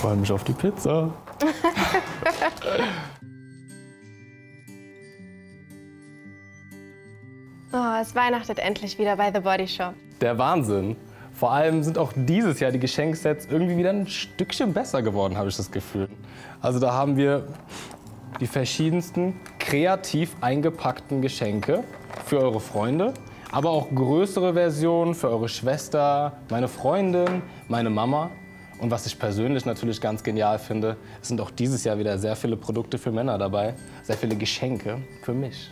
freue mich auf die Pizza. Oh, es weihnachtet endlich wieder bei The Body Shop. Der Wahnsinn. Vor allem sind auch dieses Jahr die Geschenksets irgendwie wieder ein Stückchen besser geworden, habe ich das Gefühl. Also da haben wir die verschiedensten kreativ eingepackten Geschenke für eure Freunde, aber auch größere Versionen für eure Schwester, meine Freundin, meine Mama. Und was ich persönlich natürlich ganz genial finde, es sind auch dieses Jahr wieder sehr viele Produkte für Männer dabei, sehr viele Geschenke für mich.